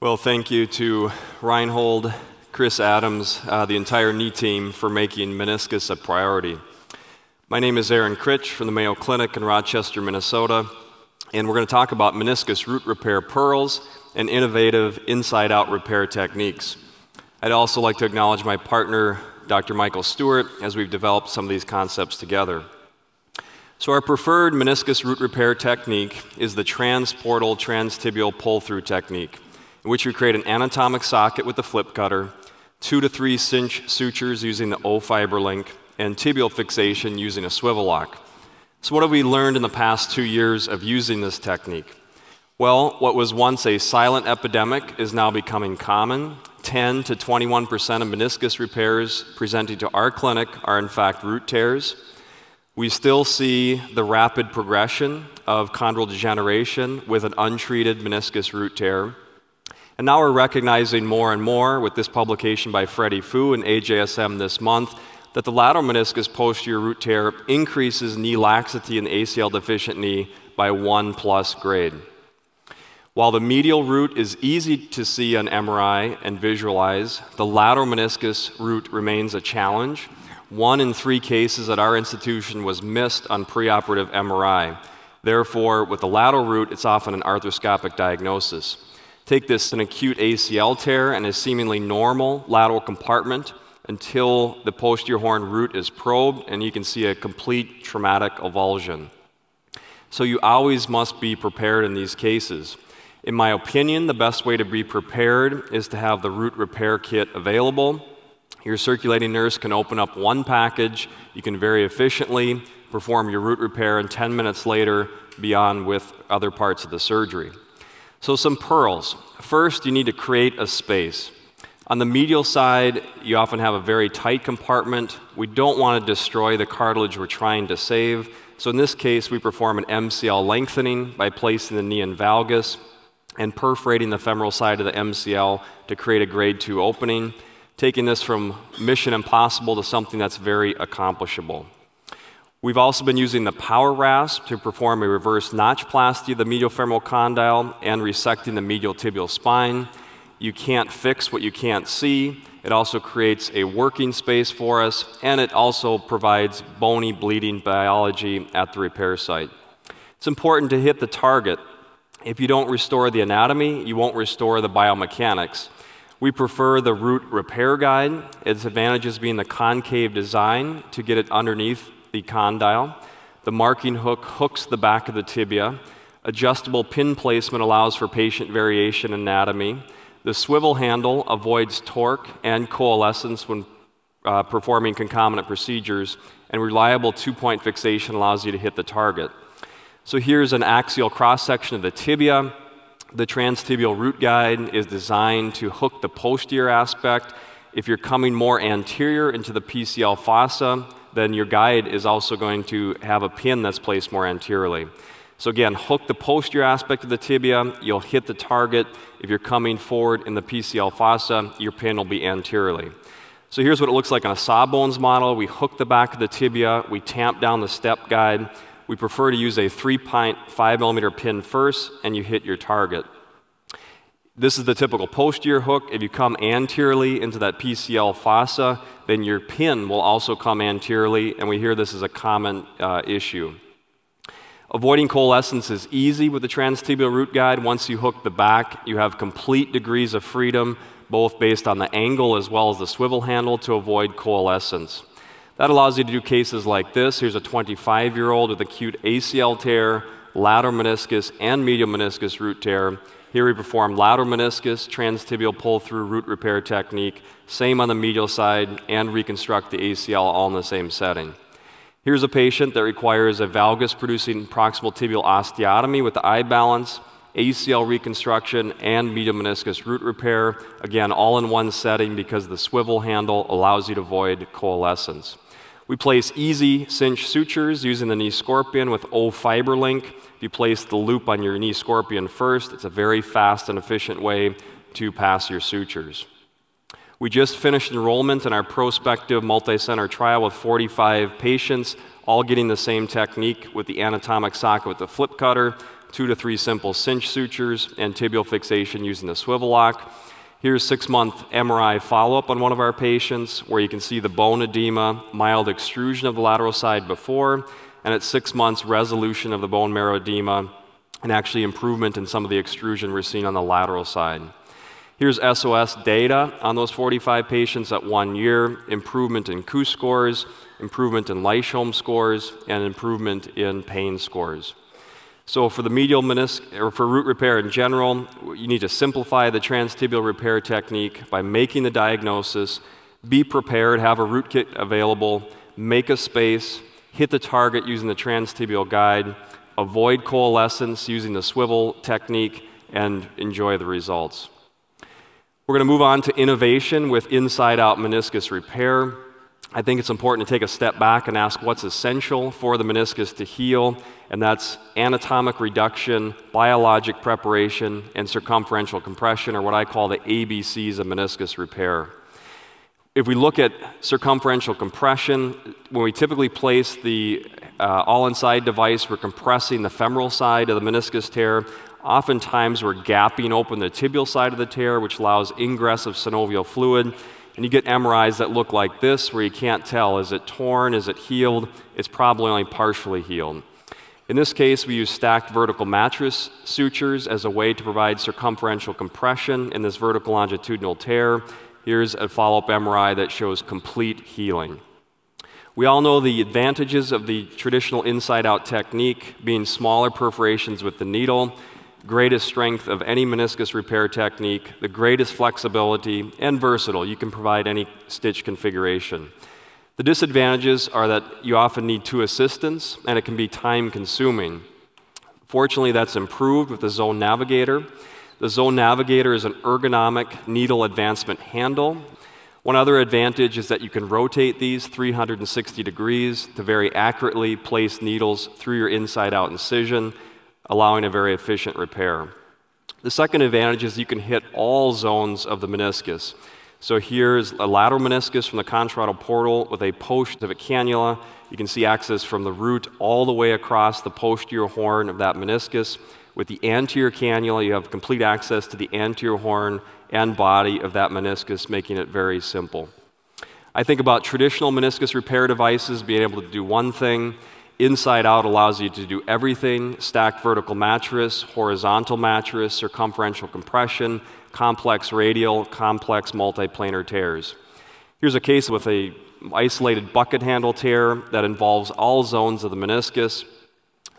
Well, thank you to Reinhold, Chris Adams, uh, the entire knee team for making meniscus a priority. My name is Aaron Krych from the Mayo Clinic in Rochester, Minnesota, and we're going to talk about meniscus root repair pearls and innovative inside out repair techniques. I'd also like to acknowledge my partner, Dr. Michael Stuart, as we've developed some of these concepts together. So, our preferred meniscus root repair technique is the transportal transtibial pull through technique in which we create an anatomic socket with the FlipCutter, two to three cinch sutures using the O FiberLink, and tibial fixation using a SwiveLock. So, what have we learned in the past two years of using this technique? Well, what was once a silent epidemic is now becoming common. 10 to 21% of meniscus repairs presenting to our clinic are, in fact, root tears. We still see the rapid progression of chondral degeneration with an untreated meniscus root tear. And now we're recognizing more and more with this publication by Freddie Fu and AJSM this month that the lateral meniscus posterior root tear increases knee laxity in the ACL deficient knee by one plus grade. While the medial root is easy to see on MRI and visualize, the lateral meniscus root remains a challenge. One in three cases at our institution was missed on preoperative MRI. Therefore, with the lateral root, it's often an arthroscopic diagnosis. Take this an acute ACL tear and a seemingly normal lateral compartment until the posterior horn root is probed and you can see a complete traumatic avulsion. So you always must be prepared in these cases. In my opinion, the best way to be prepared is to have the root repair kit available. Your circulating nurse can open up one package. You can very efficiently perform your root repair and 10 minutes later be on with other parts of the surgery. So, some pearls. First, you need to create a space. On the medial side, you often have a very tight compartment. We don't want to destroy the cartilage we're trying to save. So, in this case, we perform an MCL lengthening by placing the knee in valgus and perforating the femoral side of the MCL to create a grade 2 opening, taking this from mission impossible to something that's very accomplishable. We've also been using the power rasp to perform a reverse notchplasty of the medial femoral condyle and resecting the medial tibial spine. You can't fix what you can't see. It also creates a working space for us, and it also provides bony bleeding biology at the repair site. It's important to hit the target. If you don't restore the anatomy, you won't restore the biomechanics. We prefer the root repair guide. Its advantages being the concave design to get it underneath the condyle. The marking hook hooks the back of the tibia. Adjustable pin placement allows for patient variation anatomy. The swivel handle avoids torque and coalescence when uh, performing concomitant procedures, and reliable two point fixation allows you to hit the target. So here's an axial cross section of the tibia. The transtibial root guide is designed to hook the posterior aspect. If you're coming more anterior into the PCL fossa, then your guide is also going to have a pin that's placed more anteriorly. So again, hook the posterior aspect of the tibia, you'll hit the target. If you're coming forward in the PCL fossa, your pin will be anteriorly. So here's what it looks like on a sawbones model. We hook the back of the tibia, we tamp down the step guide. We prefer to use a 3.5 millimeter pin first, and you hit your target. This is the typical posterior hook. If you come anteriorly into that PCL fossa, then your pin will also come anteriorly, and we hear this is a common uh, issue. Avoiding coalescence is easy with the transtibial root guide. Once you hook the back, you have complete degrees of freedom, both based on the angle as well as the swivel handle to avoid coalescence. That allows you to do cases like this. Here's a 25 year old with acute ACL tear, lateral meniscus, and medial meniscus root tear. Here we perform lateral meniscus, transtibial pull through root repair technique, same on the medial side, and reconstruct the ACL all in the same setting. Here's a patient that requires a valgus producing proximal tibial osteotomy with the iBalance, ACL reconstruction, and medial meniscus root repair. Again, all in one setting because the swivel handle allows you to avoid coalescence. We place easy cinch sutures using the knee scorpion with O FiberLink. If you place the loop on your knee scorpion first, it's a very fast and efficient way to pass your sutures. We just finished enrollment in our prospective multi-center trial with 45 patients, all getting the same technique with the anatomic socket with the FlipCutter, two to three simple cinch sutures, and tibial fixation using the SwiveLock. Here's six month MRI follow up on one of our patients where you can see the bone edema, mild extrusion of the lateral side before, and at six months, resolution of the bone marrow edema and actually improvement in some of the extrusion we're seeing on the lateral side. Here's SOS data on those 45 patients at one year, improvement in KOOS scores, improvement in Lysholm scores, and improvement in pain scores. So for the medial meniscus, or for root repair in general, you need to simplify the transtibial repair technique by making the diagnosis, be prepared, have a root kit available, make a space, hit the target using the transtibial guide, avoid coalescence using the swivel technique, and enjoy the results. We're going to move on to innovation with inside out meniscus repair. I think it's important to take a step back and ask what's essential for the meniscus to heal, and that's anatomic reduction, biologic preparation, and circumferential compression, or what I call the ABCs of meniscus repair. If we look at circumferential compression, when we typically place the uh, all inside device, we're compressing the femoral side of the meniscus tear. Oftentimes, we're gapping open the tibial side of the tear, which allows ingress of synovial fluid. And you get MRIs that look like this, where you can't tell is it torn, is it healed? It's probably only partially healed. In this case, we use stacked vertical mattress sutures as a way to provide circumferential compression in this vertical longitudinal tear. Here's a follow up MRI that shows complete healing. We all know the advantages of the traditional inside out technique being smaller perforations with the needle greatest strength of any meniscus repair technique, the greatest flexibility, and versatile. You can provide any stitch configuration. The disadvantages are that you often need two assistants and it can be time consuming. Fortunately, that's improved with the Zone Navigator. The Zone Navigator is an ergonomic needle advancement handle. One other advantage is that you can rotate these 360 degrees to very accurately place needles through your inside out incision allowing a very efficient repair. The second advantage is you can hit all zones of the meniscus. So here's a lateral meniscus from the contralateral portal with a posterior cannula. You can see access from the root all the way across the posterior horn of that meniscus. With the anterior cannula, you have complete access to the anterior horn and body of that meniscus, making it very simple. I think about traditional meniscus repair devices being able to do one thing, Inside out allows you to do everything stacked vertical mattress, horizontal mattress, circumferential compression, complex radial, complex multiplanar tears. Here's a case with a isolated bucket handle tear that involves all zones of the meniscus.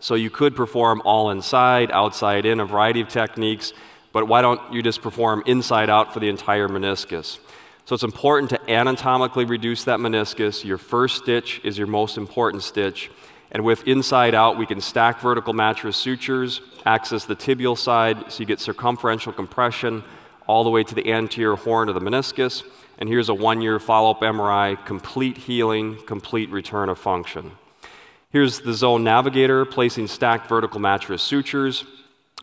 So you could perform all inside, outside in, a variety of techniques, but why don't you just perform inside out for the entire meniscus? So it's important to anatomically reduce that meniscus. Your first stitch is your most important stitch. And with inside out, we can stack vertical mattress sutures, access the tibial side so you get circumferential compression all the way to the anterior horn of the meniscus. And here's a one year follow up MRI, complete healing, complete return of function. Here's the zone navigator placing stacked vertical mattress sutures.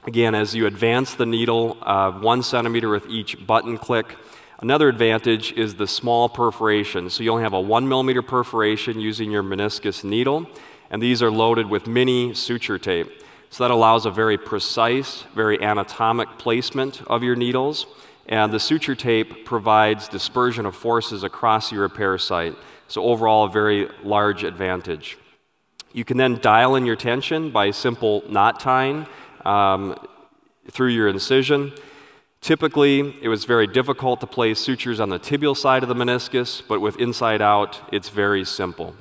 Again, as you advance the needle uh, one centimeter with each button click, Another advantage is the small perforation. So you only have a one millimeter perforation using your meniscus needle and these are loaded with mini suture tape. So that allows a very precise, very anatomic placement of your needles. And the suture tape provides dispersion of forces across your repair site. So, overall, a very large advantage. You can then dial in your tension by simple knot tying um, through your incision. Typically, it was very difficult to place sutures on the tibial side of the meniscus, but with inside out, it's very simple.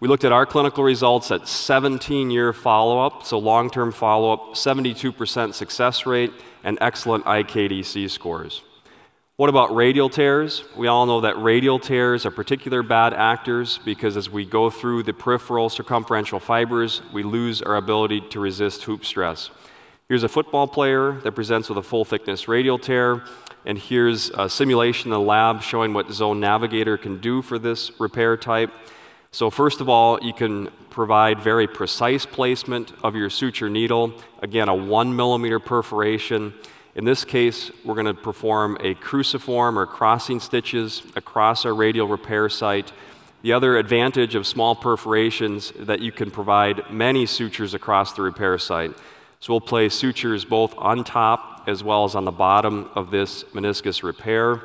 We looked at our clinical results at 17 year follow up, so long term follow up, 72% success rate, and excellent IKDC scores. What about radial tears? We all know that radial tears are particular bad actors because as we go through the peripheral circumferential fibers, we lose our ability to resist hoop stress. Here's a football player that presents with a full thickness radial tear, and here's a simulation in the lab showing what Zone Navigator can do for this repair type. So, first of all, you can provide very precise placement of your suture needle. Again, a one millimeter perforation. In this case, we're going to perform a cruciform or crossing stitches across our radial repair site. The other advantage of small perforations is that you can provide many sutures across the repair site. So we'll place sutures both on top as well as on the bottom of this meniscus repair.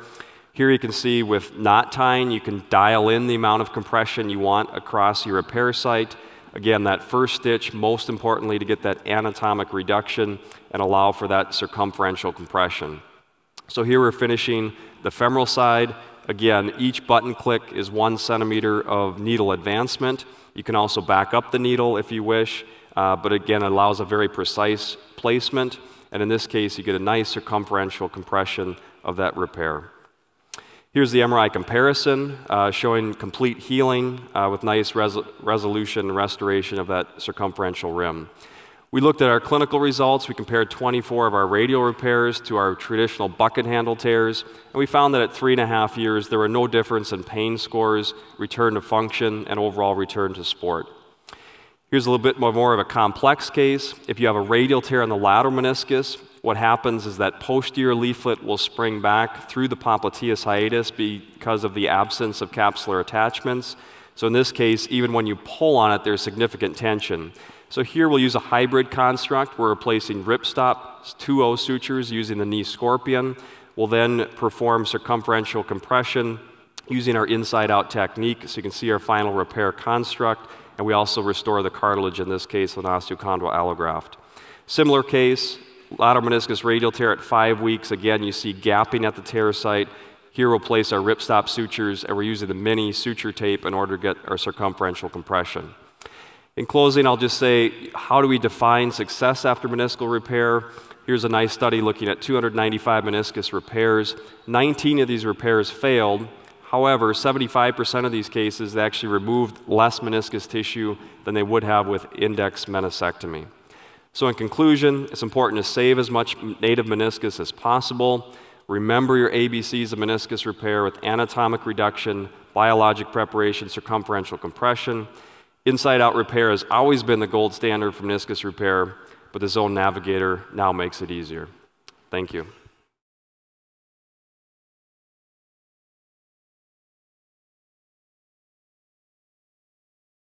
Here you can see with knot tying, you can dial in the amount of compression you want across your repair site. Again, that first stitch, most importantly, to get that anatomic reduction and allow for that circumferential compression. So here we're finishing the femoral side. Again, each button click is one centimeter of needle advancement. You can also back up the needle if you wish, uh, but again, it allows a very precise placement. And in this case, you get a nice circumferential compression of that repair. Here's the MRI comparison uh, showing complete healing uh, with nice res resolution and restoration of that circumferential rim. We looked at our clinical results. We compared 24 of our radial repairs to our traditional bucket handle tears, and we found that at three and a half years, there were no difference in pain scores, return to function, and overall return to sport. Here's a little bit more of a complex case. If you have a radial tear in the lateral meniscus, what happens is that posterior leaflet will spring back through the popliteus hiatus because of the absence of capsular attachments. So in this case, even when you pull on it, there's significant tension. So here we'll use a hybrid construct. We're replacing ripstop 2O sutures using the knee scorpion. We'll then perform circumferential compression using our inside-out technique so you can see our final repair construct. And we also restore the cartilage, in this case, with an osteochondral allograft. Similar case, lateral meniscus radial tear at five weeks. Again, you see gapping at the tear site. Here we'll place our ripstop sutures, and we're using the mini suture tape in order to get our circumferential compression. In closing, I'll just say, how do we define success after meniscal repair? Here's a nice study looking at 295 meniscus repairs. 19 of these repairs failed. However, 75% of these cases, they actually removed less meniscus tissue than they would have with index meniscectomy. So, in conclusion, it's important to save as much native meniscus as possible. Remember your ABCs of meniscus repair with anatomic reduction, biologic preparation, circumferential compression. Inside out repair has always been the gold standard for meniscus repair, but the Zone Navigator now makes it easier. Thank you.